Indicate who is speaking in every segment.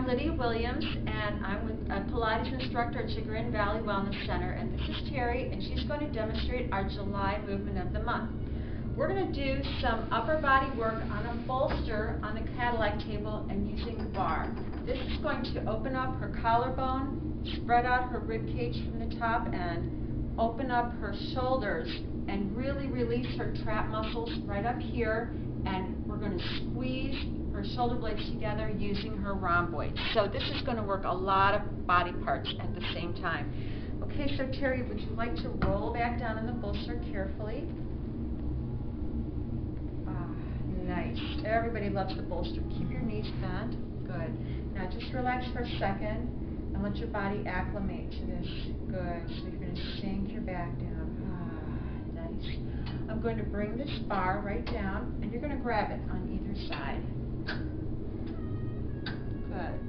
Speaker 1: Lydia Williams, and I'm with a Pilates instructor at Chagrin Valley Wellness Center, and this is Terry, and she's going to demonstrate our July movement of the month. We're going to do some upper body work on a bolster on the Cadillac table and using the bar. This is going to open up her collarbone, spread out her rib cage from the top end, open up her shoulders, and really release her trap muscles right up here, and we're going to squeeze her shoulder blades together using her rhomboids. So this is going to work a lot of body parts at the same time. Okay, so Terry, would you like to roll back down in the bolster carefully? Ah, nice. Everybody loves the bolster. Keep your knees bent. Good. Now just relax for a second and let your body acclimate to this. Good. So you're going to sink your back down. Ah, nice. I'm going to bring this bar right down and you're going to grab it on either side. Good.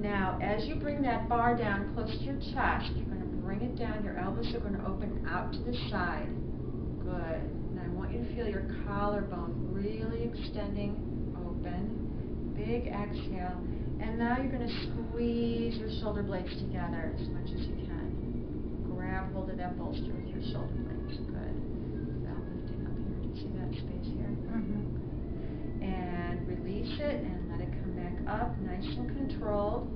Speaker 1: Now, as you bring that bar down close to your chest, you're going to bring it down. Your elbows are going to open out to the side. Good. And I want you to feel your collarbone really extending open. Big exhale. And now you're going to squeeze your shoulder blades together as much as you can. Grab hold of that bolster with your shoulder blades. Good. Without lifting up here. Do you see that space here?
Speaker 2: Mm-hmm.
Speaker 1: and release it and let it come back up nice and controlled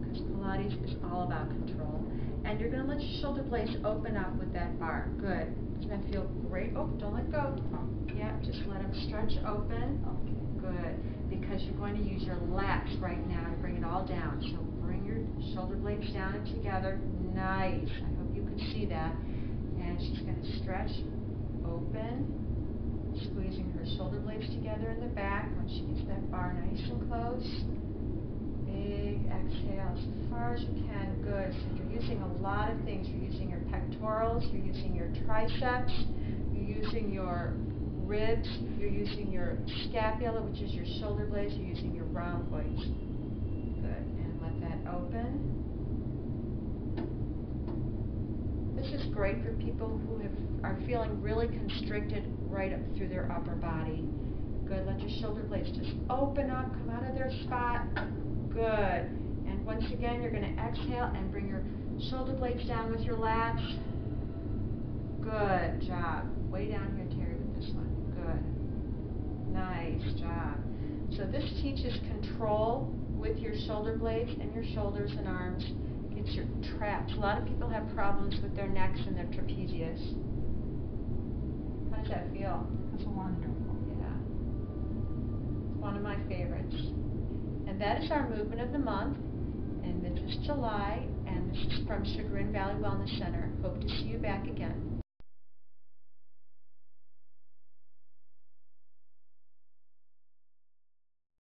Speaker 1: because Pilates is all about control and you're going to let your shoulder blades open up with that bar. Good. Doesn't that feel great? Oh don't let go. Yeah just let them stretch open. Okay, good. Because you're going to use your lats right now to bring it all down. So bring your shoulder blades down and together. Nice. I hope you can see that. And she's going to stretch open squeezing her shoulder blades together in the back when she gets that bar nice and close. Big exhale as far as you can. Good. So you're using a lot of things. You're using your pectorals, you're using your triceps, you're using your ribs, you're using your scapula, which is your shoulder blades, you're using your rhomboids. Good. And let that open. This is great for people who have, are feeling really constricted right up through their upper body. Good. Let your shoulder blades just open up, come out of their spot. Good. And once again, you're going to exhale and bring your shoulder blades down with your lats. Good job. Way down here, Terry, with this one. Good. Nice job. So this teaches control with your shoulder blades and your shoulders and arms. Gets your traps. A lot of people have problems with their necks and their trapezius. How does that feel?
Speaker 2: That's wonderful.
Speaker 1: Yeah. It's one of my favorites. And that is our movement of the month. And this is July, and this is from Chagrin Valley Wellness Center. Hope to see you back again.